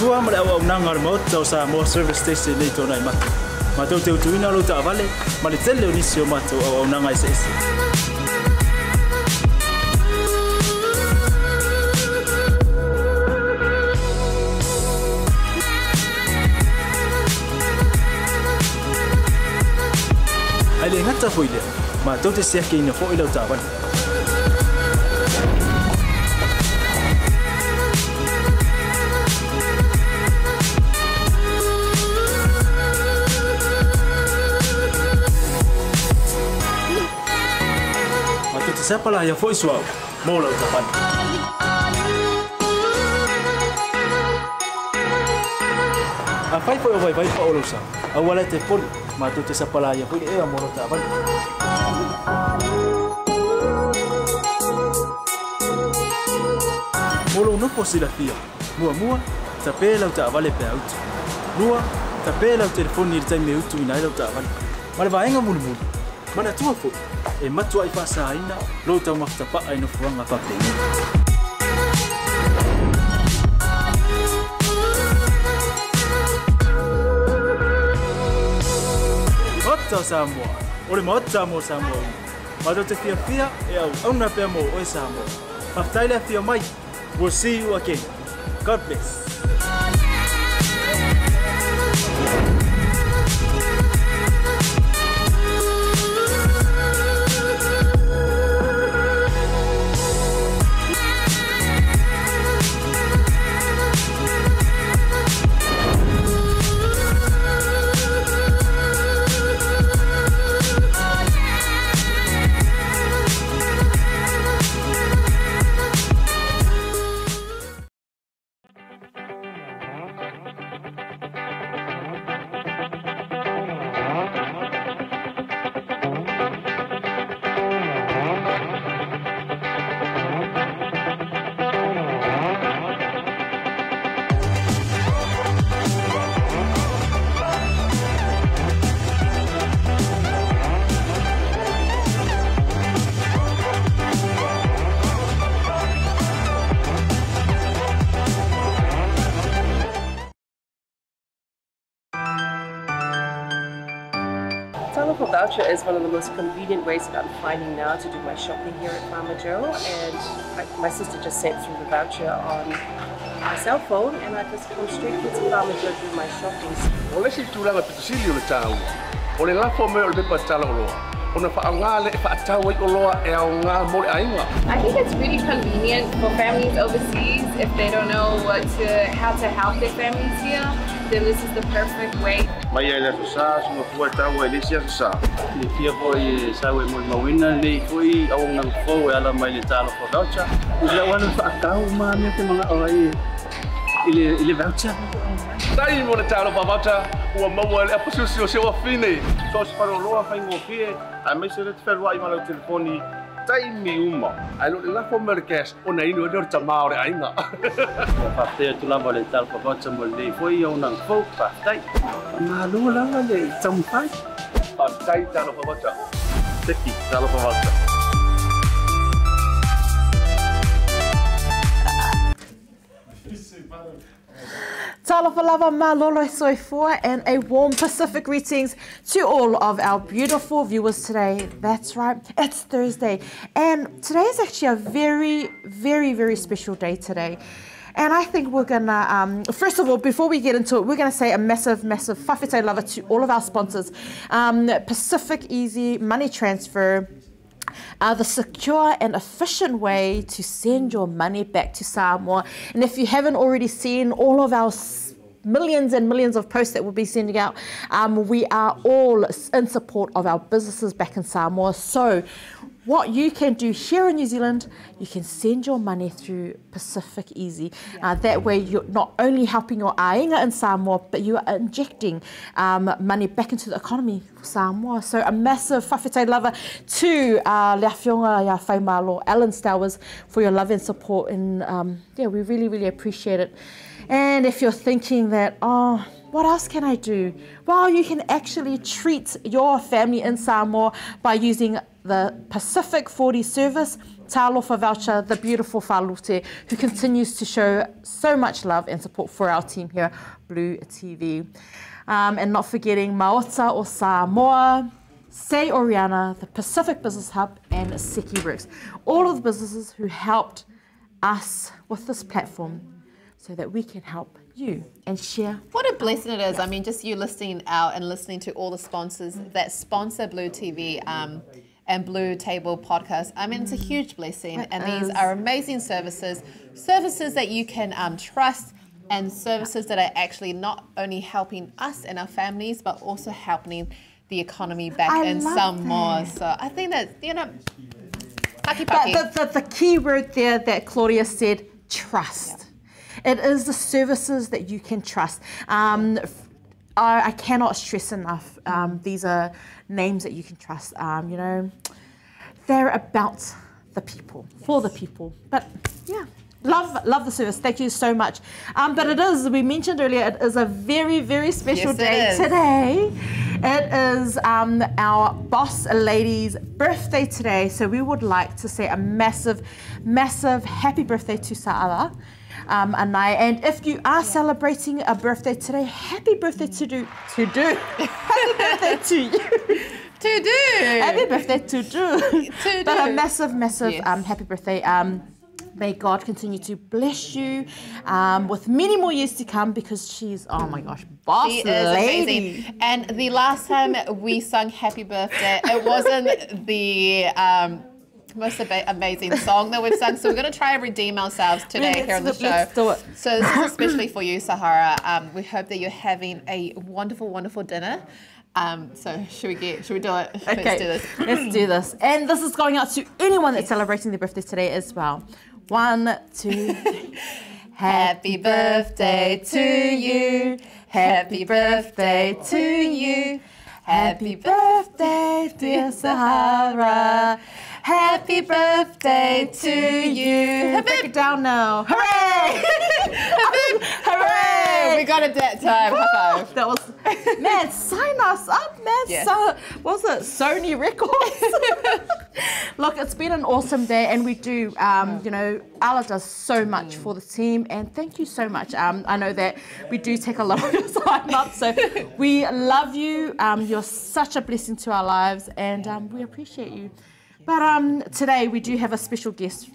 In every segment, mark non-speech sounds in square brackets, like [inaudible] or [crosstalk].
tautua ma le au au nanga le mot tau sa mo service station nei tona i matu. Ma tau te utuina lo ta vale ma le tele o nisi o matu au au nanga i se ese. Ai le ngata foi le, ma tau te sea ke ina fo i lau ta vale. Zapala ya foi suau. Mola. A fai foi vai vai pa olusa. Awala te pon matu te Zapala ya foi eva mola utapan. Molo no posila fia. Mua mua tapela utavale pe out. Lua tapela o telefone ir tai meutu inaila utavale. Malvaenga mulmul. Mana tua foi. E matua i whaasaina lo tau makutapa ai no fuanga whapeni. Ota Samoa, ore ma ota mo Samoa. Ma do te fia fia e au auna pia mo oe Samoa. Samoa. Maftaile fia mai. We'll see you again. God bless. One of the most convenient ways that I'm finding now to do my shopping here at Farmer Joe. And I, my sister just sent through the voucher on my cell phone, and I just come straight to Farmer Joe do my shopping. Tala o loa. O na whaanga le e whaatau i o loa e au ngā mo le ainga. I think it's really convenient for families overseas if they don't know what to, how to help their families here. Then this is the perfect way. Mai ai le sa suma fua tau e le sia sa. Le fia foi sa we mo mawina le foi au nang fo e ala mai le talo fo voucher. Ila wana fa akau ma me te mga oi. Ile ile voucher. Tai mo le talo pa vata ua maua le apususi o se wa fine. So se paro loa fai ngo fie. A me se le te whelua i mana o telefoni tai mi uma. Ai lo le lafo me le cash o na inu e lor tamao le ainga. Fa te tu lava le fo voucher mo le foi au nang fo fa tai. Ma lo lava le tampai. Pa tai talo pa vata. Teki talo pa vata. Talafalava malolo soifua and a warm Pacific greetings to all of our beautiful viewers today. That's right, it's Thursday. And today is actually a very, very, very special day today. And I think we're gonna, um, first of all, before we get into it, we're gonna say a massive, massive whawhete lava to all of our sponsors. Um, Pacific Easy Money Transfer, uh, the secure and efficient way to send your money back to Samoa. And if you haven't already seen all of our millions and millions of posts that we'll be sending out, um, we are all in support of our businesses back in Samoa. So, what you can do here in New Zealand, you can send your money through Pacific Easy. Uh, that way, you're not only helping your ainga in Samoa, but you are injecting um, money back into the economy for Samoa. So, a massive whawhete lover to uh, Lea Whionga Ia Whaimalo, Alan Stowers, for your love and support. And um, yeah, we really, really appreciate it. And if you're thinking that, oh, what else can I do? Well, you can actually treat your family in Samoa by using the Pacific 40 service Talofa Voucher, the beautiful Falute, who continues to show so much love and support for our team here, Blu TV. Um, and not forgetting Maota or Samoa, Say Oriana, the Pacific Business Hub, and Seki Works. All of the businesses who helped us with this platform so that we can help you and share. What a blessing it is. I mean, just you listening out and listening to all the sponsors that sponsor Blu TV. Um, and BluTable podcast. I mean, it's a huge blessing, It and these are amazing services, services that you can um, trust, and services that are actually not only helping us and our families, but also helping the economy back I and love some more. So I think that you know, paki But the, the, the key word there that Claudia said, trust. It is the services that you can trust. Um, I, I cannot stress enough. Um, these are names that you can trust. Um, you know, they're about the people, for the people. But yeah, love love the service. Thank you so much. Um, but it is, we mentioned earlier, it is a very, very special Yes, day today. It is um, our boss lady's birthday today. So we would like to say a massive, massive happy birthday to Sa'ala. Um, Anai. And if you are celebrating a birthday today, happy birthday to do to do. [laughs] happy birthday to you. To do. Happy birthday to do. [laughs] To do. but a massive, massive Yes. um, happy birthday. Um, may God continue to bless you um, with many more years to come because she's, oh my gosh, boss She is lady. amazing. And the last time we sung Happy Birthday, it wasn't the um, most ama- amazing song that we've sung. So we're going to try and redeem ourselves today Let's here on the show. let's do it. So this is especially for you, Sahara. Um, we hope that you're having a wonderful, wonderful dinner. Um, so should we get? Should we do it? Okay, Let's do this. let's do this. And this is going out to anyone that's celebrating their birthday today as well. One, two. [laughs] Happy birthday to you. Happy birthday to you. Happy birthday, dear Sahara. Happy birthday to you. Break it down now. Hooray! [laughs] Hooray! We got it that [laughs] time. High five. [laughs] That was man. Sign us up, man. Yes. So, what was it Sony Records? [laughs] Look, it's been an awesome day, and we do. Um, you know, Ala does so much for the team, and thank you so much. Um, I know that we do take a lot of your time up, so we love you. Um, you're such a blessing to our lives, and um, we appreciate you. But um, today we do have a special guest.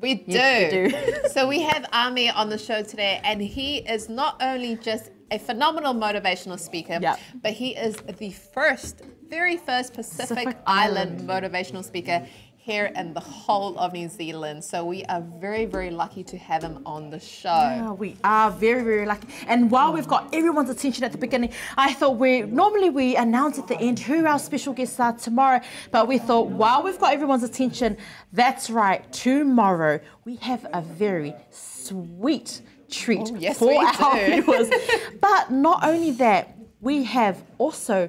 We do. Do. [laughs] so we have Ami on the show today, and he is not only just a phenomenal motivational speaker, Yep. but he is the first, very first Pacific, Pacific Island. Island. motivational speaker here in the whole of New Zealand. So we are very, very lucky to have him on the show. Yeah, we are very, very lucky. And while we've got everyone's attention at the beginning, I thought we normally we announce at the end who our special guests are tomorrow. But we thought while we've got everyone's attention, that's right, tomorrow we have a very sweet treat Oh, yes, for our viewers. [laughs] but not only that, we have also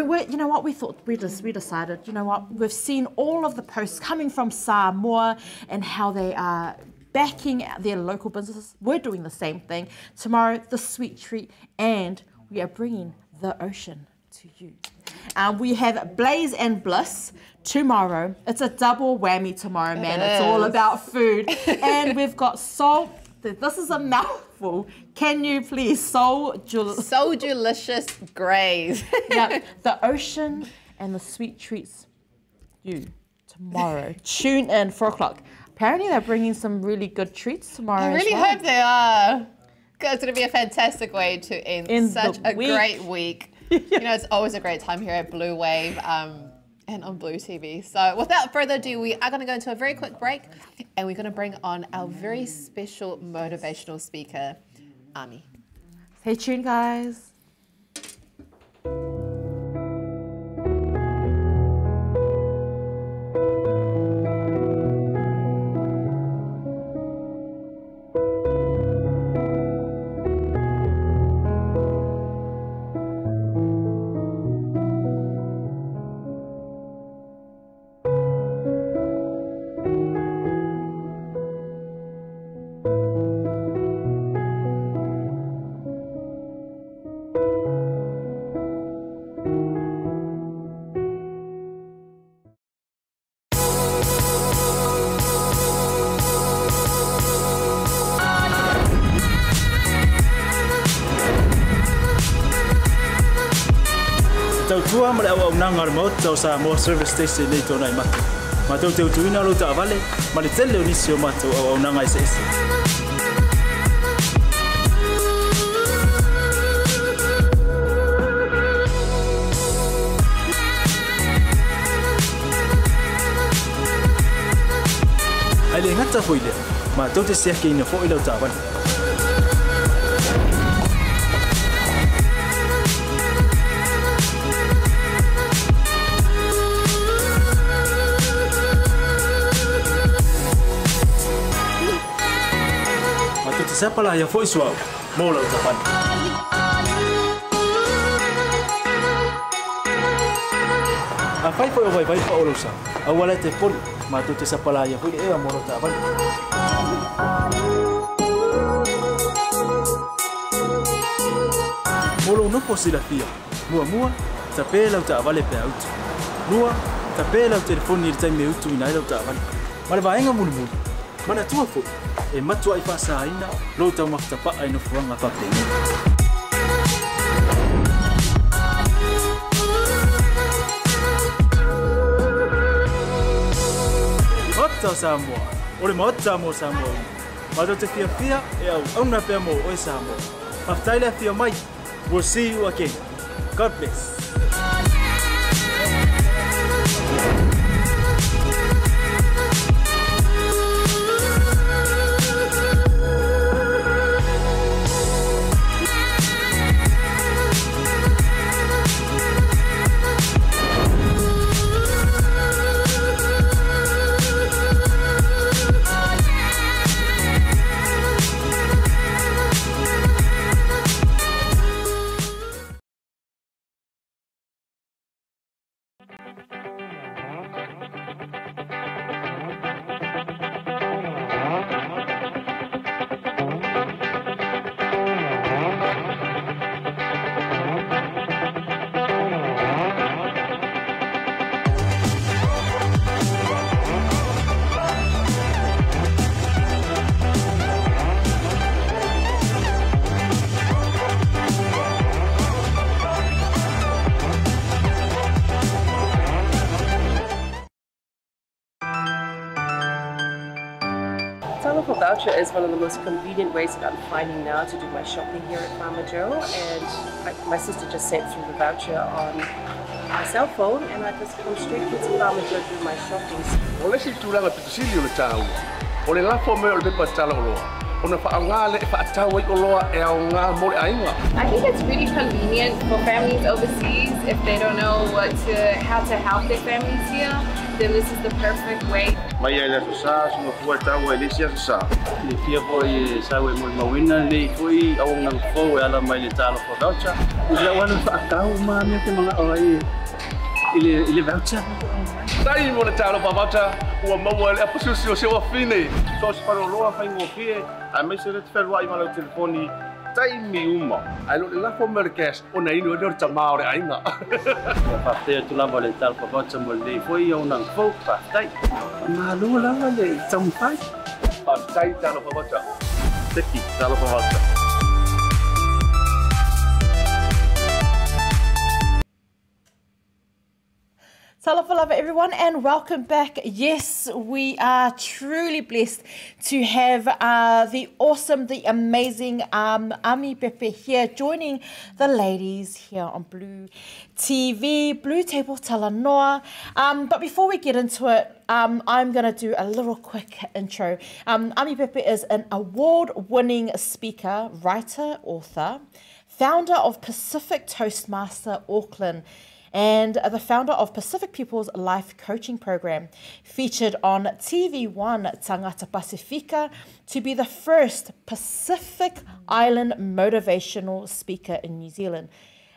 We you know what? We thought we just we decided. You know what? We've seen all of the posts coming from Samoa and how they are backing their local businesses. We're doing the same thing tomorrow. The sweet treat, and we are bringing the ocean to you. Um, we have Blaze and Bliss tomorrow. It's a double whammy tomorrow, man. It it's all about food, [laughs] and we've got Soul. This is a mouthful. Can you please Jul- So delicious, Grays. [laughs] yeah, [laughs] the ocean and the sweet treats you tomorrow. Tune in four o'clock. Apparently, they're bringing some really good treats tomorrow. I really well. hope they are. 'Cause It's going to be a fantastic way to end End such a week. great week. [laughs] You know, it's always a great time here at Bluwave um, and on Blu TV. So, without further ado, we are going to go into a very quick break and we're going to bring on our very special motivational speaker, Ami. Stay tuned, guys. fua ma le au au nangar mo tau sa mo service station nei tōna i matu. Ma tau tau tuina lo ta vale ma le tele o nisi o matu au au nangai se ese. Ai le ngata hoi le, ma tau te siake ina fo i lau ta avale. Ma tu te sepa la ia fo isua, mo la o ta vale. A fai foi o vai vai pa olo sa. A wala te poli, ma tu te sepa la ia fo ile e mo la o ta vale. Molo no po sila fia. Mua mua, ta pe lau ta vale pe auto. Lua, ta pe lau telefoni i tai me utu ina lau ta vale. Ma le vaenga mulu mulu. Mana tua fo. E matua i fasa aina, lo tau makta ai no furanga pa. Ota Samoa. Ore mo mo Samoa. Ma te fia fia e au au na pe mo o Samoa. Maftai le fia mai. We'll see you again. God bless. One of the most convenient ways that I'm finding now to do my shopping here at Farmer Joe. And I, my sister just sent through the voucher on my cell phone, and I just come straight here to Farmer Joe to do my shopping. O le si tūlanga pitusili o le tāua. O le lafo me o le pepa tala o loa. O na whaangā le e whaatau i o loa e au ngā mo ainga. I think it's really convenient for families overseas if they don't know what to, how to help their families here. Then this is the perfect way. Mai ai le so sa, sunga fua tau e lesi aso sa. Le fia po i sa we mo mawina le fo i au nang fo e ala mai le talo fo voucher. Ila wana fa akau ma me te mga o ai. Ile ile voucher. Tai mo le talo pavata, ua maua le apasusi o sewa fine. So se paro loa whai ngō fie, a me se re te wherua i malau telefoni, tai mi uma. Ai lo le lafo me le cash, o na inu e nore tamā o le ainga. Ya fa te tu lava le talo fo voucher mo le fo i au nang fo fa tai. Ma lu lava le tam fai. Pa tai talo pavata. Teki talo pavata. Talafalava, everyone, and welcome back. Yes, we are truly blessed to have uh, the awesome, the amazing um, Ami Pepe here joining the ladies here on Blu TV, BluTable Talanoa. Um, but before we get into it, um, I'm going to do a little quick intro. Um, Ami Pepe is an award winning speaker, writer, author, founder of Pacific Toastmaster Auckland and the founder of Pacific People's Life Coaching Program, featured on TV1 Tagata Pasifika to be the first Pacific Island motivational speaker in New Zealand.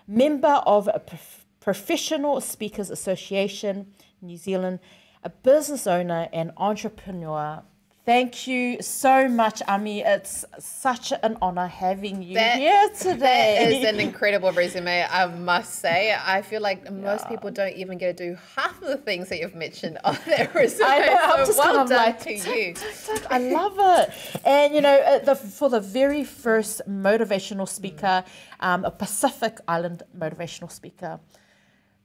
Member of a Prof- Professional Speakers Association New Zealand, a business owner and entrepreneur. Thank you so much, Ami. It's such an honor having you That- here today. [laughs] That is an incredible resume, I must say. I feel like most people don't even get to do half of the things that you've mentioned on their [laughs] resume. I know, I'm just well kind of done like, to you. I love it. [laughs] And you know, the, for the very first motivational speaker, um, a Pacific Island motivational speaker,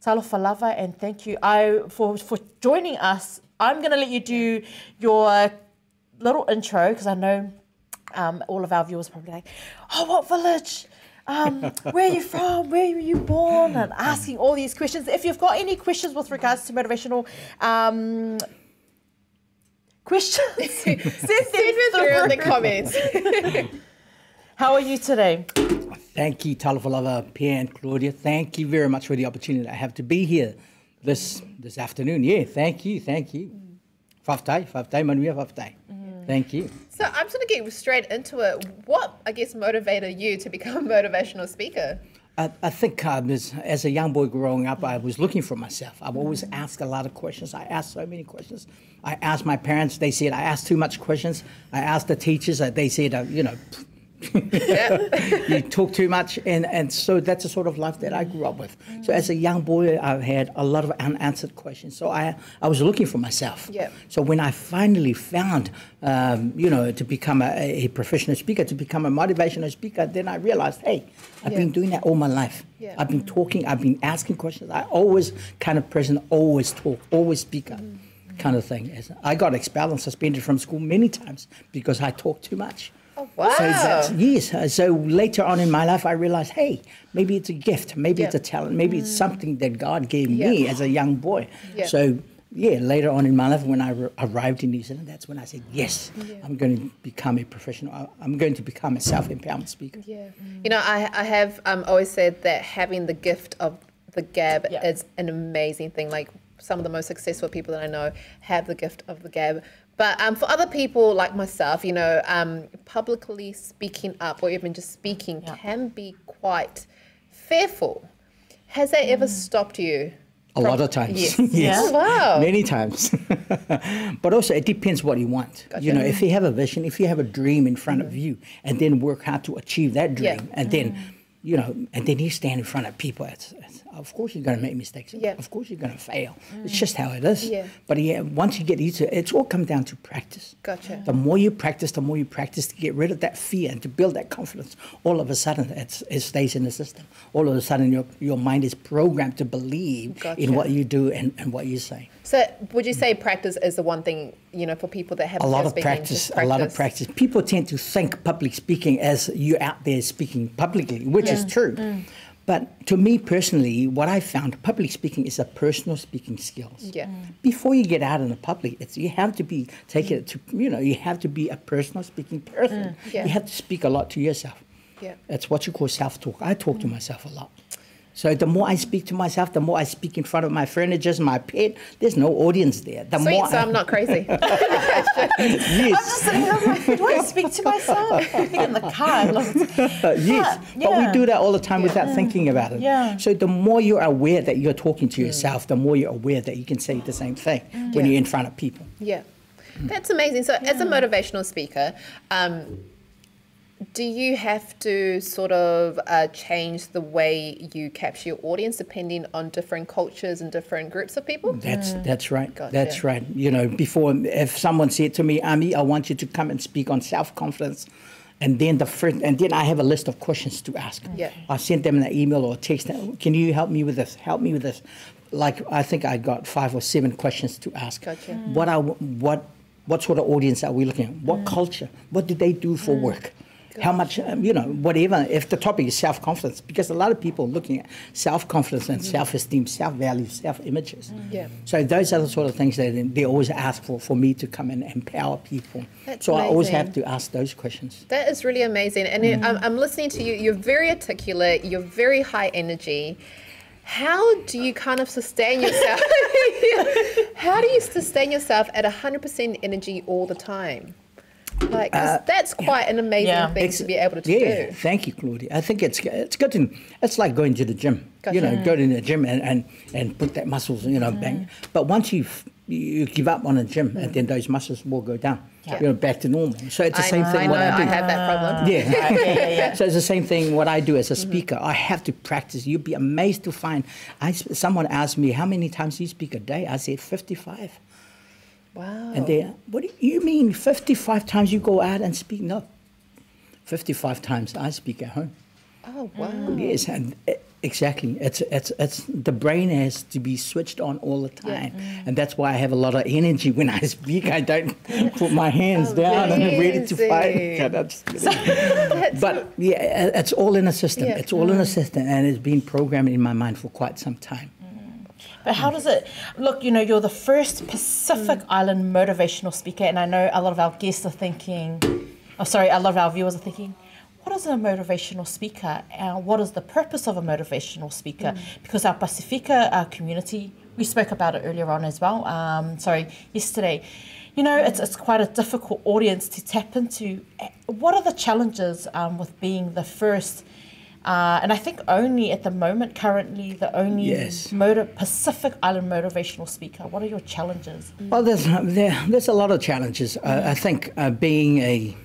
Talofa lava and thank you I for for joining us. I'm going to let you do your little intro because I know um, all of our viewers probably like, oh, what village? Um, [laughs] where are you from? Where were you born? And asking all these questions. If you've got any questions with regards to motivational um, questions, [laughs] send them Send me through in the comments. [laughs] How are you today? Thank you, Talafalava, Pea and Claudia. Thank you very much for the opportunity I have to be here this this afternoon. Yeah, thank you, thank you. Whaftai, whaftai, manuia whaftai. Thank you. So I'm just going to get straight into it. What, I guess, motivated you to become a motivational speaker? I, I think um, as, as a young boy growing up, I was looking for myself. I've always asked a lot of questions. I asked so many questions. I asked my parents, they said I asked too much questions. I asked the teachers, they said, uh, you know, [laughs] you talk too much, and, and so that's the sort of life that I grew up with. So as a young boy, I had a lot of unanswered questions. So I, I was looking for myself. Yeah. So when I finally found, um, you know, to become a, a professional speaker, to become a motivational speaker, then I realized, hey, I've been doing that all my life. Yeah. I've been talking, I've been asking questions. I always kind of person, always talk, always speak up. Kind of thing. As- I got expelled and suspended from school many times because I talked too much. Oh, wow. So that's, yes. uh, So later on in my life, I realized, hey, maybe it's a gift, maybe it's a talent, maybe it's something that God gave me as a young boy. Yeah. So yeah, later on in my life, when I r- arrived in New Zealand, that's when I said, yes, I'm going to become a professional. I- I'm going to become a self-empowerment speaker. Yeah. You know, I, I have um, always said that having the gift of the gab Yeah. is an amazing thing. Like some of the most successful people that I know have the gift of the gab. But um, for other people like myself, you know, um, publicly speaking up or even just speaking Yeah. can be quite fearful. Has that ever stopped you? A lot of times. Yes. [laughs] yes. Oh, wow. Many times. [laughs] but also, it depends what you want. You know, if you have a vision, if you have a dream in front of you, and then work hard to achieve that dream, Yeah. and then, you know, and then you stand in front of people, it's, it's, of course you're going to make mistakes. Yeah. Of course you're going to fail. It's just how it is. Yeah. But yeah, once you get used to it, it's all come down to practice. Gotcha. The more you practice, the more you practice to get rid of that fear and to build that confidence. All of a sudden, it's, it stays in the system. All of a sudden, your, your mind is programmed to believe Gotcha. in what you do and, and what you say. So would you say practice is the one thing, you know, for people that have A lot of speaking, practice, a lot of practice. People tend to think public speaking as you're out there speaking publicly, which is true. Mm. But to me personally, what I found, public speaking is a personal speaking skills. Yeah. Mm. Before you get out in the public, it's, you have to be take it to you know you have to be a personal speaking person. Mm. Yeah. You have to speak a lot to yourself. Yeah. It's what you call self talk. I talk to myself a lot. So the more I speak to myself, the more I speak in front of my furniture, my pet. There's no audience there. The Sweet, more so I- I'm not crazy. [laughs] yes. Sitting there, I'm like, do I speak to myself? [laughs] In the car. I listen to- Uh, yes, but we do that all the time without thinking about it. Yeah. So the more you're aware that you're talking to yourself, the more you're aware that you can say the same thing when Yeah. you're in front of people. Yeah, that's amazing. So, as a motivational speaker, um, do you have to sort of uh, change the way you capture your audience depending on different cultures and different groups of people? That's mm. that's right. Gotcha. That's right. You know, before if someone said to me, Ami, I want you to come and speak on self confidence. And then the first, and then I have a list of questions to ask. Mm. Yeah. I sent them an email or a text. Can you help me with this? Help me with this. Like I think I got five or seven questions to ask. Gotcha. What I what what sort of audience are we looking at? What mm. culture? What do they do for work? How much, um, you know, whatever, if the topic is self confidence, because a lot of people are looking at self confidence and self esteem, self value, self images. Yeah. So those are the sort of things that they always ask for, for me to come and empower people. That's so I always have to ask those questions. That is really amazing. And Mm. I'm, I'm listening to you. You're very articulate. You're very high energy. How do you kind of sustain yourself? [laughs] How do you sustain yourself at 100% energy all the time? Like, 'cause uh, that's quite an amazing Yeah. thing Uh, Ex- to be able to do, yeah, do. thank you, Claudia. I think it's it's good to it's like going to the gym. You know, Gotcha. go to the gym and, and, and put that muscles, you know, bang. Mm-hmm. But once you you give up on the gym, and then those muscles will go down. Yeah. You know, back to normal. So it's the I, same thing. I know what I do. I have that problem. [laughs] Yeah. yeah, yeah, yeah. So it's the same thing what I do as a mm-hmm. speaker. I have to practice. You'd be amazed to find. I, someone asked me, how many times do you speak a day? I said, 55. Wow. And they, what do you mean 55 times you go out and speak? No. 55 times I speak at home. oh, wow. Yes, and Exactly. It's it's it's the brain has to be switched on all the time, and that's why I have a lot of energy when I speak. I don't [laughs] put my hands oh, down and I'm ready to fight. [laughs] Okay, that's but yeah, it's all in a system. Yeah. It's all in a mm. system, and it's been programmed in my mind for quite some time. But how does it look? You know, you're the first Pacific Island motivational speaker, and I know a lot of our guests are thinking, oh, sorry, a lot of our viewers are thinking, what is a motivational speaker? And what is the purpose of a motivational speaker? Because our Pacifica uh, community, we spoke about it earlier on as well. Um, sorry, yesterday. You know, it's, it's quite a difficult audience to tap into. Uh, What are the challenges um, with being the first? Uh, and I think only at the moment, currently, the only Yes. motor, Pacific Island motivational speaker. What are your challenges? Well, there's there, there's a lot of challenges. Uh, I think uh, being a,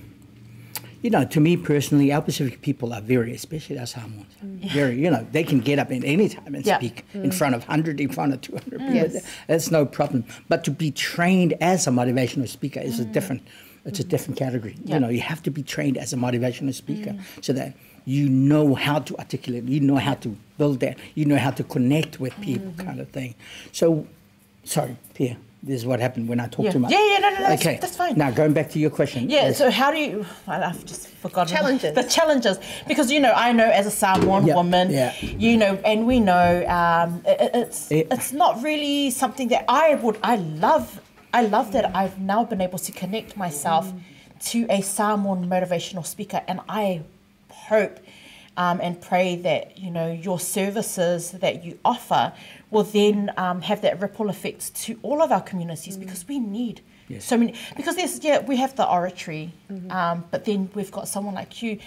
you know, to me personally, our Pacific people are very, especially our Samoans, very, you know, they can get up at any time and Yeah. speak in front of hundred, in front of two hundred people. Yes. That's no problem. But to be trained as a motivational speaker is a different, it's a different category. Yeah. You know, you have to be trained as a motivational speaker so that you know how to articulate, you know how to build that, you know how to connect with people, kind of thing. So, sorry, Pea. This is what happened when I talked Yeah. too much. Yeah, yeah, no, no, that's- okay, that's fine. Now going back to your question. Yeah, is- so how do you? well, I've just forgotten Challenges. The challenges, because you know, I know as a Samoan Yeah, woman, yeah. you know, and we know um, it, it- it's Yeah. it's not really something that I would. I love. I love that I've now been able to connect myself to a Samoan motivational speaker, and I hope um, and pray that you know your services that you offer will then um, have that ripple effect to all of our communities because we need Yes. so many because there's yeah we have the oratory um, but then we've got someone like you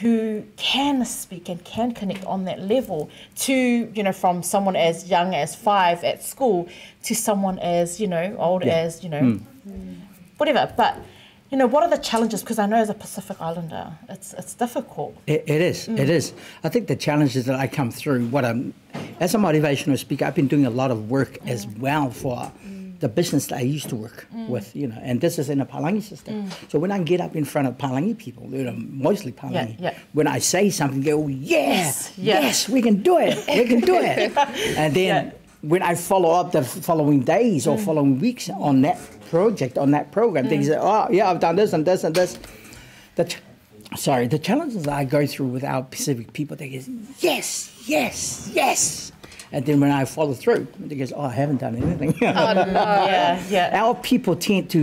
who can speak and can connect on that level to you know from someone as young as five at school to someone as you know old Yeah. as you know whatever but you know what are the challenges because i know as a pacific islander it's it's difficult It, it is. Mm. It is. I think the challenges that I come through, what I'm, as a motivational speaker, I've been doing a lot of work mm. as well for mm. the business that I used to work with, you know, and this is in a Palangi system. So when I get up in front of Palangi people, you know, mostly Palangi, yeah. when I say something, they go, yeah, Yes, yes, we can do it, we can do it. [laughs] and then Yeah. when I follow up the following days or following weeks on that project, on that program, they mm. say, oh, yeah, I've done this and this and this. The sorry, the challenges I go through with our Pacific people, they go, yes, yes, yes. And then when I follow through, they go, oh, I haven't done anything. Oh, [laughs] yeah yeah our people tend to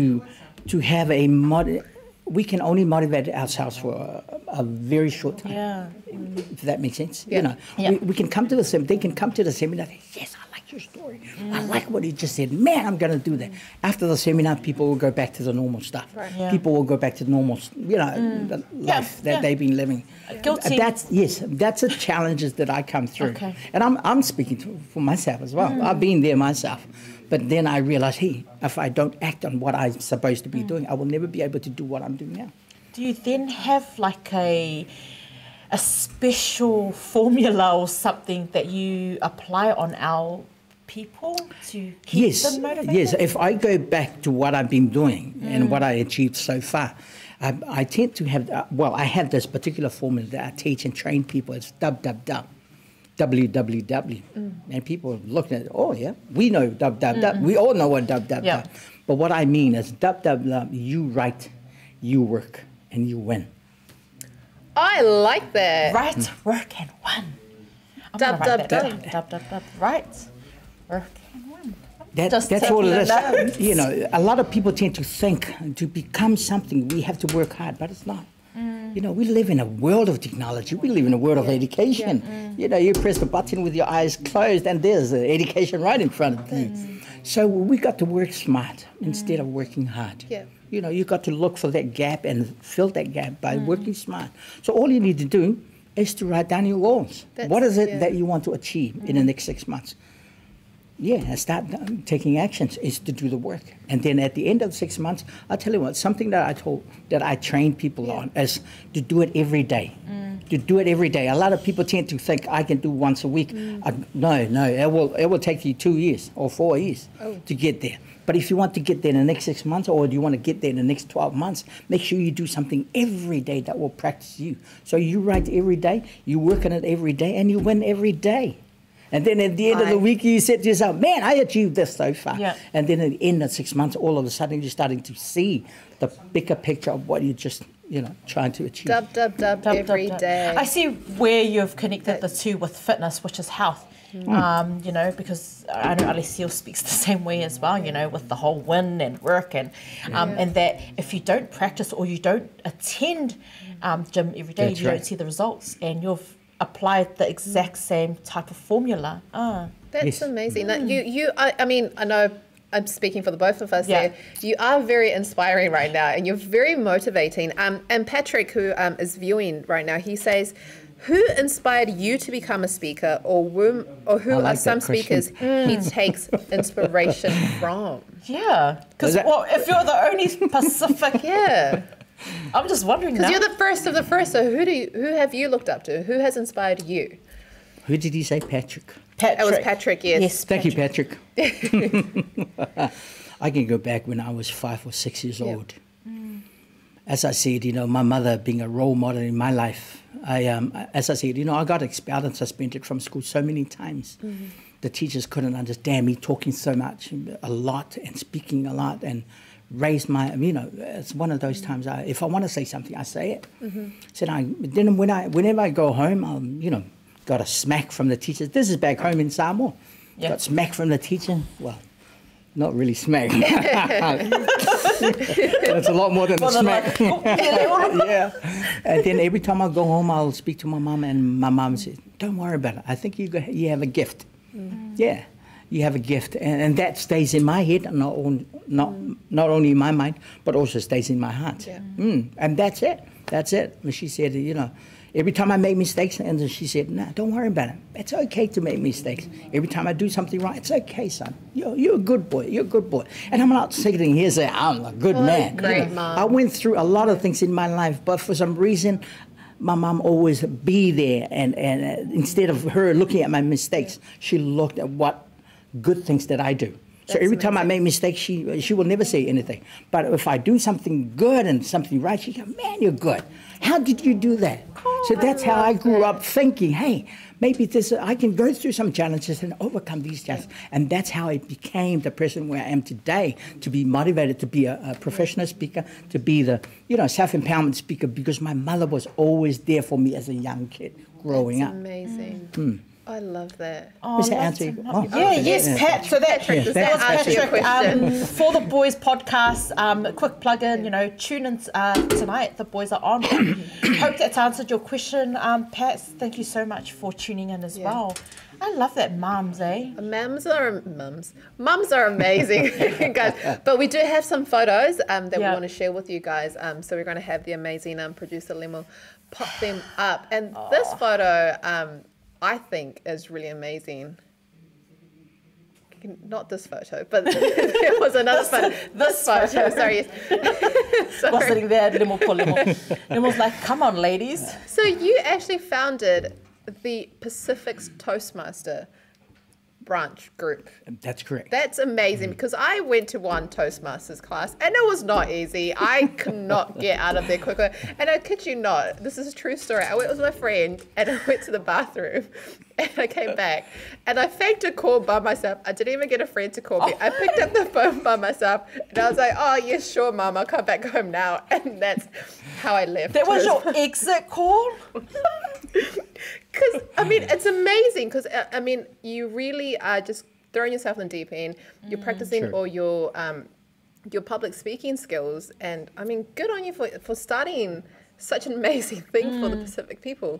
to have a mod. We can only motivate ourselves for a, a very short time. yeah If that makes sense, Yeah. you know, Yeah. we, we can come to the seminar. They can come to the seminar. Yes, your story. I like what he just said. Man, I'm going to do that. After the seminar, people will go back to the normal stuff. Yeah. People will go back to the normal, you know, mm. the life that yeah. they've been living. Guilty. Uh, that's yes. That's the challenges that I come through. Okay. And I'm I'm speaking to, for myself as well. Mm. I've been there myself. But then I realize, hey, if I don't act on what I'm supposed to be mm. doing, I will never be able to do what I'm doing now. Do you then have like a a special formula or something that you apply on our people to keep Yes, them motivated? yes. If I go back to what I've been doing and what I mm. achieved so far, I, I tend to have, uh, well, I have this particular formula that I teach and train people. It's dub, dub, dub. www. Mm. And people are looking at, oh, yeah, we know dub, dub, dub. We all know what dub, dub, Yeah. dub. But what I mean is dub, dub, dub, you write, you work, and you win. I like that. Right, work and win. I'm Dub, gonna write dub, that dub. down. Dub, dub, dub. Right, work and one. That, Just that's all it taking You know, a lot of people tend to think to become something we have to work hard, but it's not. Mm. You know, we live in a world of technology. We live in a world of education. Mm. You know, you press the button with your eyes closed, and there's uh, education right in front of you. So we got to work smart instead of mm. working hard. Yeah. You know, you got to look for that gap and fill that gap by working smart. So all you need to do is to write down your goals. That's- what is it yeah. that you want to achieve in the next six months? Yeah, and start um, taking actions is to do the work. And then at the end of six months, I'll tell you what, something that I told, that I train people on is to do it every day. to do it every day. A lot of people tend to think I can do once a week. Uh, no, no, it will it will take you two years or four years to get there. But if you want to get there in the next six months, or do you want to get there in the next twelve months, make sure you do something every day that will practice you. So you write every day, you work on it every day, and you win every day. And then at the end of the week, you said to yourself, "Man, I achieved this so far." Yeah. And then at the end of six months, all of a sudden, you're starting to see the bigger picture of what you're just, you know, trying to achieve. Dub, dub, dub, Dub, every dub, day. I see where you've connected the two with fitness, which is health. Um, you know, because I know Alessio speaks the same way as well. You know, with the whole win and work, and um, and that if you don't practice or you don't attend um, gym every day, That's you right. don't see the results, and you've applied the exact same type of formula. Ah, That's Yes. amazing. Like you, you. I, I mean, I know. I'm speaking for the both of us Yeah. here. You are very inspiring right now, and you're very motivating. Um, and Patrick, who um, is viewing right now, he says, "Who inspired you to become a speaker, or whom, or who I are some that question. speakers he takes [laughs] inspiration from?" yeah. Because well, if you're the only Pacific, Yeah, I'm just wondering because you're the first of the first. So who do you, who have you looked up to? Who has inspired you? Who did he say? Patrick. Patrick. That was Patrick. Yes. Yes, Thank you, Patrick. [laughs] I can go back when I was five or six years Yeah. old. As I said, you know, my mother being a role model in my life, I, um, as I said, you know, I got expelled and suspended from school so many times. The teachers couldn't understand me talking so much, a lot, and speaking a lot, and raised my, you know, it's one of those times. I, if I want to say something, I say it. So then, I, then when I, whenever I go home, I'm, you know, got a smack from the teachers. This is back home in Samoa. Yeah. Got smack from the teacher. Well, not really smack. [laughs] It's a lot more than a Well, they're smack. like, "Oh, [laughs] yeah. And then every time I go home, I'll speak to my mom, and my mom says, "Don't worry about it. I think you go, you have a gift. Yeah, you have a gift, and, and that stays in my head, not on, not not only in my mind, but also stays in my heart. Yeah. Mm, and that's it. That's it. And she said, you know. Every time I make mistakes, and she said, "No, don't worry about it. It's okay to make mistakes. Every time I do something right, it's okay, son. You're, you're a good boy. You're a good boy." And I'm not sitting here saying I'm a good Well, man. great mom. I went through a lot of things in my life, but for some reason, my mom always be there, and and uh, instead of her looking at my mistakes, she looked at what good things that I do. So That's every time I make mistakes, she she will never say anything. But if I do something good and something right, she goes, "Man, you're good. How did you do that?" so that's how I grew up thinking. Hey, maybe this I can go through some challenges and overcome these challenges, and that's how I became the person where I am today. To be motivated to be a, a professional speaker, to be the you know self empowerment speaker, because my mother was always there for me as a young kid growing That's up. amazing. Hmm. I love that. Oh, Does that answer to oh, yeah, yes, Yeah. Pat. So that, Patrick, does that that was answer your Patrick. question? Um, for the boys podcast, um, a quick plug in. You know, tune in uh, tonight. The boys are on. [coughs] Hope that's answered your question, um, Pat. Thank you so much for tuning in as Yeah. well. I love that, mums, eh? Mums are mums. Mums are amazing, [laughs] guys. But we do have some photos um, that Yeah. we want to share with you guys. Um, so we're going to have the amazing um, producer Lemo pop them up. And this photo, um, I think, is really amazing. Not this photo, but [laughs] there was another photo. This photo, sorry. [laughs] yes. Was sitting there, Limo po Limo. Limo's like, come on, ladies. So you actually founded the Pacific's Toastmaster branch group. That's correct. That's amazing mm. because I went to one Toastmasters class and it was not easy. I could not [laughs] get out of there quickly. And I kid you not, this is a true story. I went with my friend and I went to the bathroom [laughs] and I came back and I faked a call by myself. I didn't even get a friend to call me. I picked up the phone by myself and I was like, oh, yes, sure, mom, I'll come back home now. [laughs] And that's how I left. That was your exit call? Because I mean, [laughs] it's amazing. Because uh, I mean, you really are just throwing yourself in deep end. You're mm. practicing Sure. all your um, your public speaking skills, and I mean, good on you for for starting such an amazing thing for the mm. Pacific people.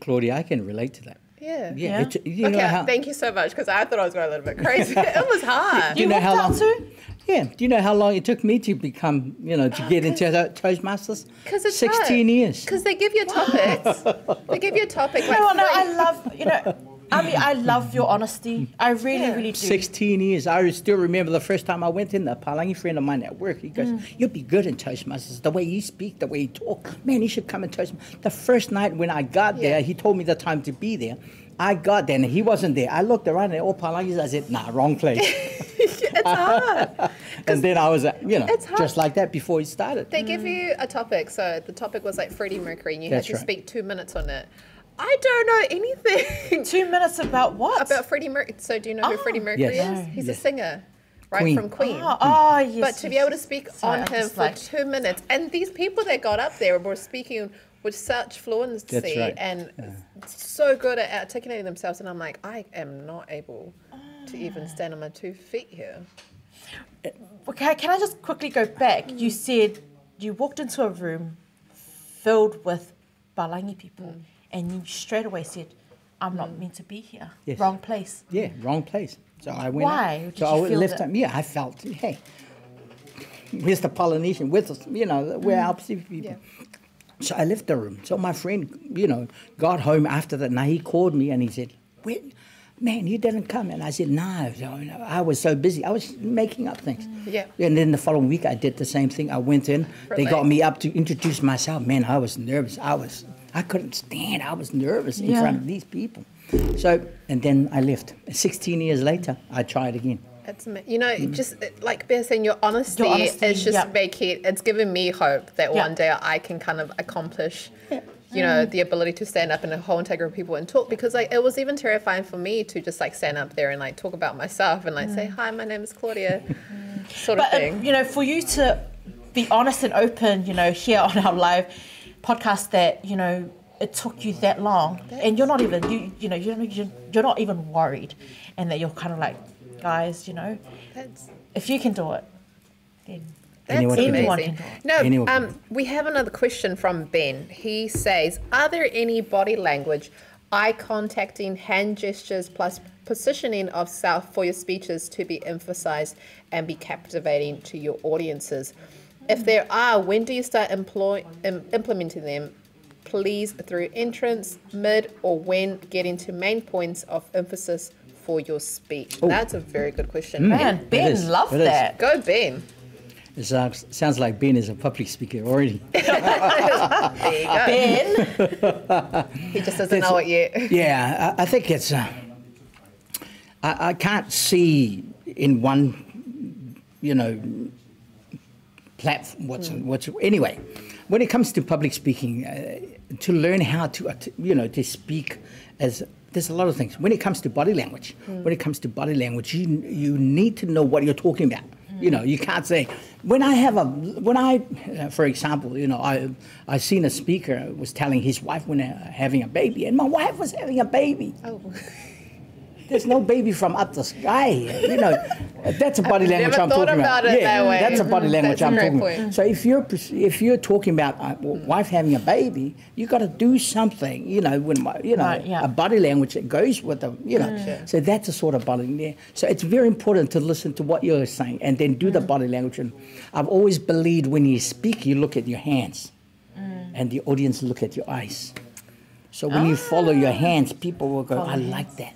Claudia, I can relate to that. Yeah. Yeah. Yeah. It, you okay. know how, thank you so much. Because I thought I was going a little bit crazy. [laughs] it was [laughs] hard. You You know how out long? too? Yeah. Do you know how long it took me to become, you know, to get into the Toastmasters? Because it's 16 years. Because they give you topics. they give you a topic like No, no. I love, you know, I mean, I love your honesty. I really, Yeah. really do. 16 years. I still remember the first time I went in, a Palangi friend of mine at work, he goes, Mm. You'll be good in Toastmasters. The way you speak, the way you talk. Man, you should come in Toastmasters. The first night when I got there, he told me the time to be there. I got there and he wasn't there. I looked around and all Palangis, I said, Nah, wrong place. [laughs] it's hard. [laughs] and then I was, uh, you know, It's hard. just like that before he started. They give you a topic. So the topic was like Freddie Mercury, and you That's had to right. speak two minutes on it. I don't know anything [laughs] Two minutes about what? about Freddie Mercury. So do you know who Freddie Mercury Yes. is? No. He's a singer, right Queen. from Queen. Oh, oh, yes. But to be yes, able to speak Sorry, on I him for like- two minutes, and these people that got up there were speaking with such fluency That's right. and so good at articulating themselves, and I'm like, I am not able to even ah. stand on my two feet here. Uh, okay, can I just quickly go back? You mm. said you walked into a room filled with Palangi people, mm. and you straight away said, "I'm not mm. meant to be here. Yes. Wrong place." Yeah, wrong place. So I went. Why? Out. Did So you I feel left. that- Time. Yeah, I felt. Hey, [laughs] where's the Polynesian? Where's the, you know where are our Pacific people? So I left the room. So my friend, you know, got home after that. Now he called me and he said, "Where, man, you didn't come." And I said, "No, no, no, I was so busy. I was making up things." Mm. Yeah. And then the following week, I did the same thing. I went in. They got me up to introduce myself. Man, I was nervous. I was. I couldn't stand. I was nervous in Yeah. front of these people. So, and then I left. 16 years later, I tried again. It's ama- you know just uh, like Bear saying your honesty, Your honesty, is just yeah. making it's given me hope that Yeah. one day I can kind of accomplish you know the ability to stand up in a whole entire group of people and talk because like it was even terrifying for me to just like stand up there and like talk about myself and like say hi my name is Claudia [laughs] sort of But uh, thing. you know, for you to be honest and open, you know, here on our live podcast, that you know it took you that long, and you're not even you you know you're you're, you're not even worried, and that you're kind of like, guys, you know, that's if you can do it, then That's Anyone can do it. Anyone amazing. can do it. No, Anyone um, we have another question from Ben. He says, "Are there any body language, eye contacting, hand gestures, plus positioning of self for your speeches to be emphasized and be captivating to your audiences? If there are, when do you start employ, im- implementing them? Please through entrance, mid, or when getting to main points of emphasis." For your speech. That's a very good question. man, Ben is, loved it is. that. Go, Ben. It sounds, sounds like Ben is a public speaker already. [laughs] There you go. Ben, He just doesn't know it yet. [laughs] Yeah, I, I think it's. Uh, I, I can't see in one, you know, platform what's what's anyway. When it comes to public speaking, uh, to learn how to, uh, to, you know, to speak as there's a lot of things. When it comes to body language, when it comes to body language, you you need to know what you're talking about. You know, you can't say when I have a when I, uh, for example, you know, I I seen a speaker was telling his wife when they're having a baby, and my wife was having a baby. Oh. [laughs] There's no baby from up the sky. You know, that's a body I've language never I'm talking about. about it yeah, that way. that's a body Mhm. language That's a I'm talking point. about. So if you're if you're talking about a wife having a baby, you got to do something. You know, when my, you know Right, yeah. a body language that goes with the you know. Mm. So that's a sort of body language. So it's very important to listen to what you're saying and then do the mm. body language. And I've always believed when you speak, you look at your hands, mm. and the audience look at your eyes. So when you ah. follow your hands, people will go, "I like that."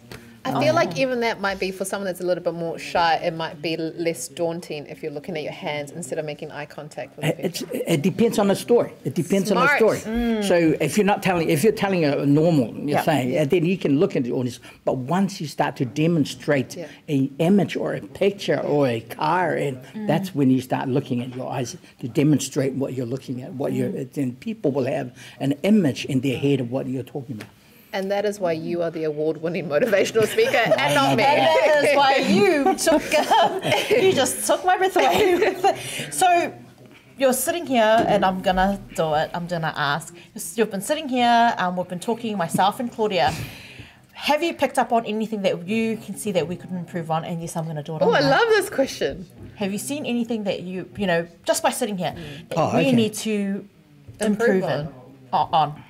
I oh, feel like even that might be for someone that's a little bit more shy. It might be less daunting if you're looking at your hands instead of making eye contact with. It's, it depends on the story. It depends on the story. Mm. So if you're not telling, if you're telling a normal you're Yeah. saying, then you can look at the audience. But once you start to demonstrate Yeah. a image or a picture or a car, and mm. that's when you start looking at your eyes to demonstrate what you're looking at. What you're, mm. then people will have an image in their head of what you're talking about. And that is why you are the award-winning motivational speaker [laughs] and not me. and that is [laughs] why you took um, you just took my breath away. [laughs] so you're sitting here, and I'm gonna do it. I'm gonna ask. You've been sitting here, and we've been talking, myself and Claudia. Have you picked up on anything that you can see that we could improve on? And yes, I'm going to do it. Oh, I that. love this question. Have you seen anything that you, you know, just by sitting here, that Oh, we okay. need to Improve improve. On. on.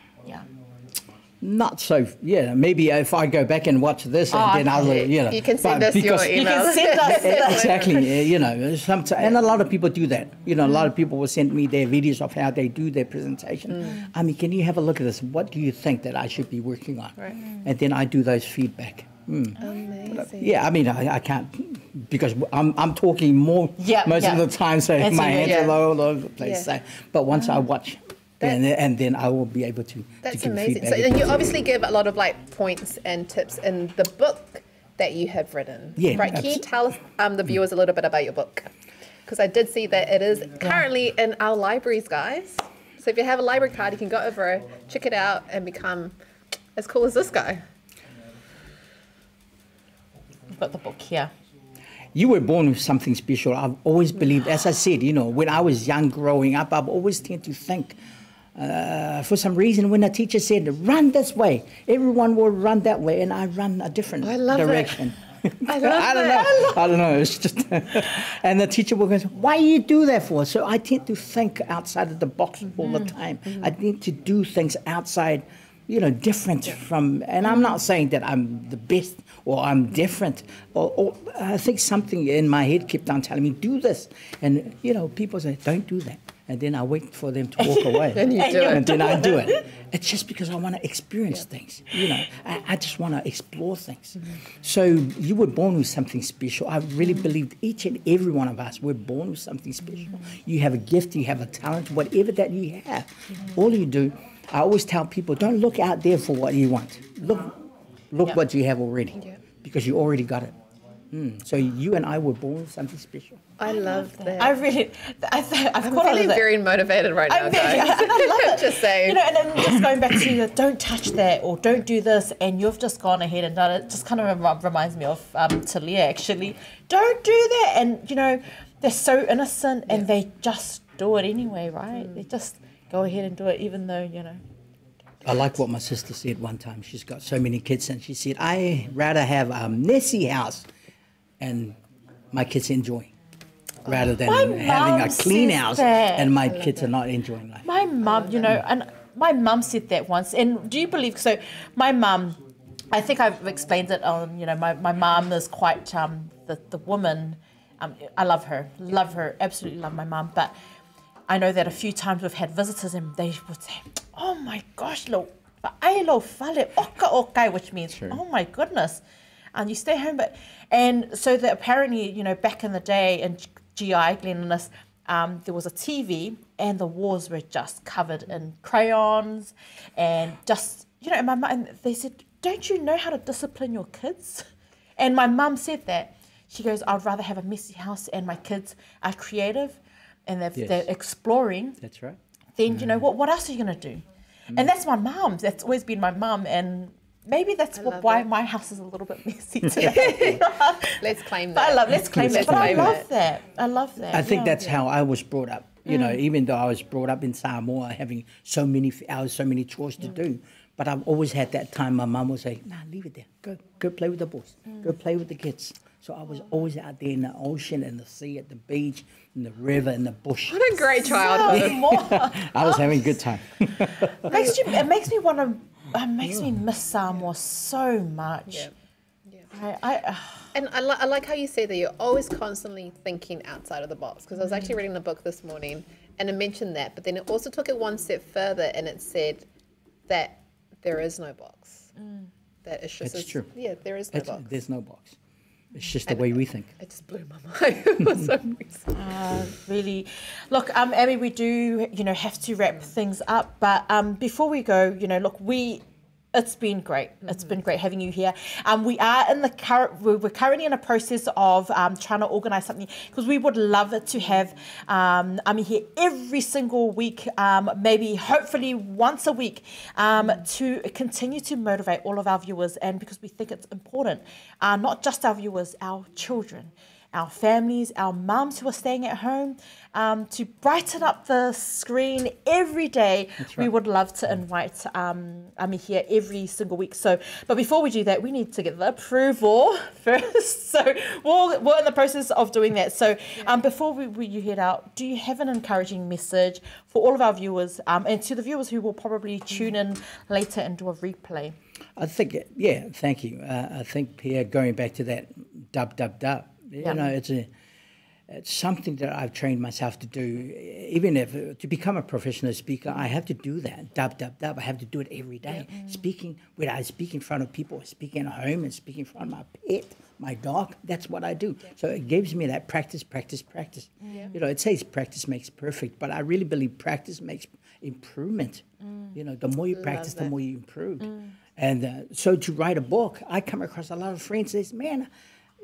Yeah. Not so, yeah. Maybe if I go back and watch this, and Oh, then I'll, you know. You can send but us your because- email. You can send [laughs] us the- exactly. You know, sometimes, and a lot of people do that. You know, a lot of people will send me their videos of how they do their presentation. Mm. I mean, can you have a look at this? What do you think that I should be working on? Right. And then I do those feedback. Amazing. Yeah, I mean, I, I can't because I'm, I'm talking more Yeah, most yeah. of the time, so And my you- hands yeah. are all over the place. Yeah. So, but once I watch, and, then- and then I will be able to, to That's give amazing. So, and you obviously give a lot of like points and tips in the book that you have written. Yeah, Right. Can you tell um, the viewers a little bit about your book? Because I did see that it is currently in our libraries, guys. So if you have a library card, you can go over, check it out, and become as cool as this guy. We've got the book here. you were born with something special. I've always believed, as I said, you know, when I was young growing up, I've always tend to think, uh, for some reason, when a teacher said, run this way, everyone will run that way, and I run a different direction. I love it. direction. I [laughs] love I don't it. know. I don't know. It's just, [laughs] and the teacher will go, "Why do you do that for?" So I tend to think outside of the box all the time. I need to do things outside, you know, different from. And I'm not saying that I'm the best or I'm different. Or, or I think something in my head kept on telling me, "Do this," and you know, people say, "Don't do that." And then I wait for them to walk away. [laughs] And you do And it. then I do it. [laughs] It's just because I want to experience things. You know, I, I just want to explore things. Mm-hmm. So you were born with something special. I really mm-hmm. believe each and every one of us were born with something special. Mm-hmm. You have a gift, you have a talent, whatever that you have. All you do, I always tell people, don't look out there for what you want. Look, look Yeah. what you have already, Yeah. because you already got it. Mm. So you and I were born with something special. I love that. I really, I th- I've I'm caught feeling very motivated right now, I'm very, guys. and [laughs] I love [laughs] it. Just saying. You know, and then just going back to the don't touch that or don't do this, and you've just gone ahead and done it. Just kind of rem- reminds me of um, Talia actually. Don't do that, and you know, they're so innocent and they just do it anyway, right? They just go ahead and do it, even though you know. I like what my sister said one time. She's got so many kids, and she said, I rather have a messy house and my kids enjoy rather than My having a clean house that. and my kids are not enjoying life. My mum, you know, and my mum said that once. And do you believe? So, my mum, I think I've explained it on, you know, my, my mum is quite um, the, the woman. Um, I love her, love her, absolutely love my mum. But I know that a few times we've had visitors and they would say, oh my gosh, lo, ai lo fale oka okai, which means, oh my goodness. And you stay home, but and so that apparently, you know, back in the day in GI Glen Innes, um, there was a TV and the walls were just covered in crayons and just you know. And my mum, they said, "Don't you know how to discipline your kids?" [laughs] And my mum said that. She goes, "I'd rather have a messy house and my kids are creative and they're, Yes. they're exploring That's right. then you know what what else are you going to do and that's my mum that's always been my mum and maybe that's what, why that. my house is a little bit messy [laughs] today Let's claim but i love let's claim Let's it but i love it. that i love that I think yeah. that's how I was brought up. You know, mm. even though I was brought up in Samoa, having so many hours, so many chores to mm. do, but I've always had that time. My mum would say, "Nah, leave it there. Go, go play with the boys. Mm. Go play with the kids." So I was always out there in the ocean, and the sea, at the beach, in the river, in the bush. What a great childhood. [laughs] I was having a good time. makes you it makes me want to it makes me miss Samoa so much Yeah. I, I uh, And I, li- I like how you say that you're always constantly thinking outside of the box. Because I was actually reading the book this morning and it mentioned that, but then it also took it one step further and it said that there is no box. That it's just That's a- true. Yeah, there is no It's, box. there's no box. It's just the way we think. It just blew my [laughs] mind [laughs] for some reason. really look um abby we do you know have to wrap things up but um before we go you know look we it's been great. It's been great having you here. Um, we are in the current. We're currently in a process of um, trying to organise something because we would love to have um, Ami here every single week, um, maybe hopefully once a week, um, to continue to motivate all of our viewers, and because we think it's important, uh, not just our viewers, our children our families, our mums who are staying at home, um, to brighten up the screen every day. We would love to invite um, Ami here every single week. So, but before we do that, we need to get the approval [laughs] first. So we're, we're in the process of doing that. So um, before we, we, you head out, do you have an encouraging message for all of our viewers um, and to the viewers who will probably tune in later and do a replay? I think, yeah, thank you. Uh, I think, Pea, going back to that dub, dub, dub, you Yeah. know, it's a, it's something that I've trained myself to do. Even if to become a professional speaker, I have to do that. Dub, dub, dub. I have to do it every day. Mm. Speaking, whether I speak in front of people, speaking at home, and speaking in front of my pet, my dog. That's what I do. So it gives me that practice, practice, practice. You know, it says practice makes perfect, but I really believe practice makes improvement. Mm. You know, the more you practice, the more you improve. Mm. And uh, so to write a book, I come across a lot of friends says, "Man,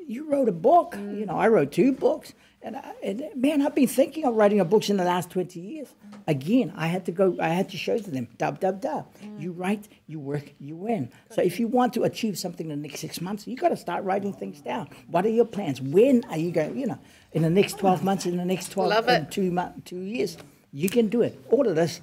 you wrote a book. You know, I wrote two books, and, I, and man, I've been thinking of writing a book in the last twenty years. Again, I had to go. I had to show to them, dub, dub, dub. You write, you work, you win. So if you want to achieve something in the next six months, you got to start writing things down. What are your plans? When are you going? You know, in the next twelve months, in the next twelve, Love in two months, two years, you can do it. All of this.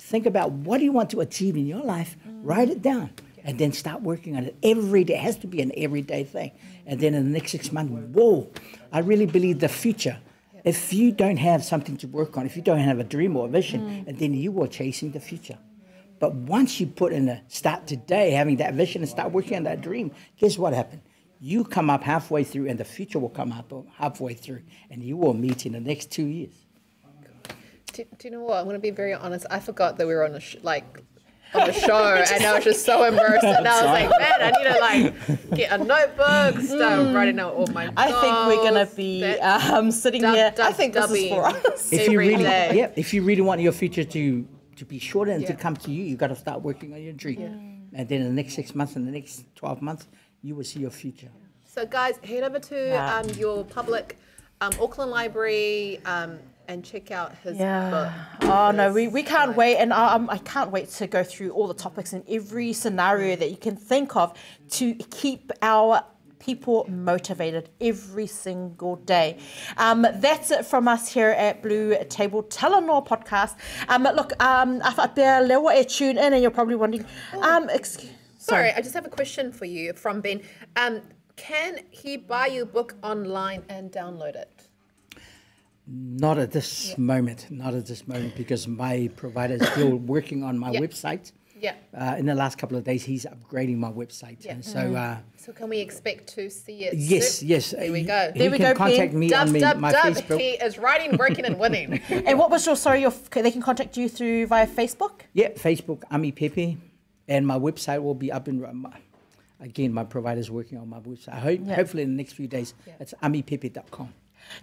Think about what do you want to achieve in your life. Write it down and then start working on it every day. It has to be an everyday thing. And then in the next six months, whoa, I really believe the future. If you don't have something to work on, if you don't have a dream or a vision, mm. and then you are chasing the future. But once you put in a start today, having that vision and start working on that dream, guess what happened? You come up halfway through, and the future will come up halfway through, and you will meet in the next two years. Do, do you know what? I'm going to be very honest. I forgot that we were on a sh- like on the show, [laughs] and I was just so immersed. And I was like, [laughs] man, I need to like get a notebook, start writing out all my. Mm. I think we're gonna be um, sitting dub- here. I think this is for us. [laughs] if you really, day. yeah, if you really want your future to to be shorter and to come to you, you got to start working on your dream. And then in the next six months, and the next twelve months, you will see your future. So, guys, head over to um, your public um, Auckland Library um, and check out his Yeah. book. Oh no, we, we can't like, wait, and um, I can't wait to go through all the topics in every scenario that you can think of to keep our people motivated every single day. Um, that's it from us here at Blue Table Talanoa podcast. Um, look, um, a whapea lewa e tune in, and you're probably wondering, um, excuse, Sorry, I just have a question for you from Ben. Um, can he buy your book online and download it? Not at this moment, not at this moment, because my provider is still [coughs] working on my Yeah. website. Yeah. Uh, in the last couple of days, he's upgrading my website, Yeah. and so uh, So can we expect to see it? yes, soon? yes. There we he- go. He There we can go, contact Ben. me Dub, on me, dub, my dub. Facebook. He is writing, working, and winning. [laughs] [laughs] And what was your sorry? Your they can contact you through via Facebook. Yeah, Facebook, Ami Pepe, and my website will be up in. my- Again, my provider's working on my website. I hope, Yeah. Hopefully, in the next few days, it's amipepe.com.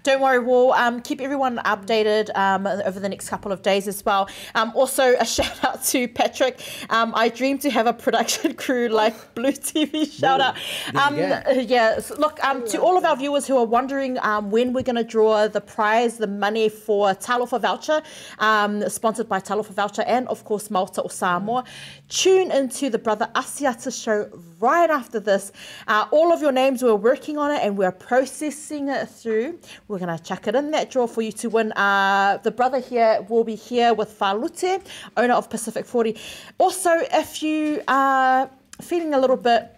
Don't worry, we'll um, keep everyone updated um, over the next couple of days as well. Um, also, a [laughs] shout out to Patrick. Um, I dream to have a production [laughs] crew like Blu TV. Shout out. Um, yeah, so look, um, to all of our viewers who are wondering um, when we're going to draw the prize, the money for Talofa Voucher, um, sponsored by Talofa Voucher and, of course, Malta or Samoa, tune into the Brother Asiata show right after this. Uh, all of your names, we're working on it and we're processing it through. We're going to chuck it in that draw for you to win. Uh, the brother here will be here with Falute, owner of Pacific 40. Also, if you are feeling a little bit,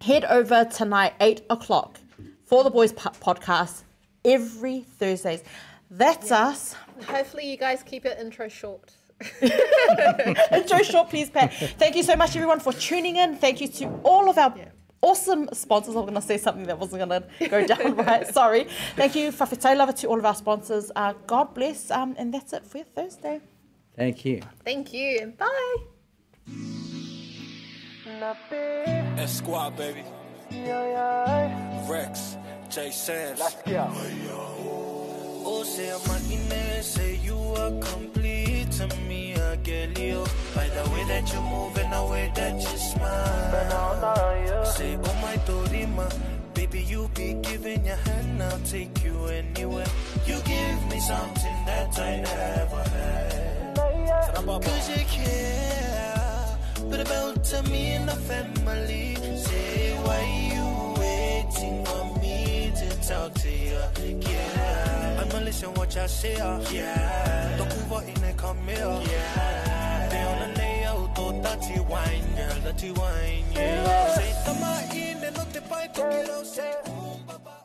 head over tonight, 8 o'clock, for the Boys podcast every Thursdays. That's us. Hopefully, you guys keep it intro short. [laughs] Intro short, please, Pat. Thank you so much, everyone, for tuning in. Thank you to all of our awesome sponsors. I'm going to say something that wasn't going to go [laughs] down right. Sorry. Thank you, Whawhetai Lava, to all of our sponsors. Uh, God bless. Um, and that's it for your Thursday. Thank you. Thank you and bye. Esquire, baby. Rex, J Sands. Oh, say I'm an say you are complete to me, I get you. By the way that you move and the way that you smile. Say, oh my Dorima, baby, you be giving your hand, I'll take you anywhere. You give me something that I never had. Cause you care, but about me and the family. Say, why you waiting on me to talk to you. Yeah, I'ma listen what y'all say. uh. Yeah, don't move out in and come here. Yeah, they on the nail, to dirty wine, girl, dirty wine. Yeah, say tama in and not the bite, to get out, say. "Boom, ba, ba."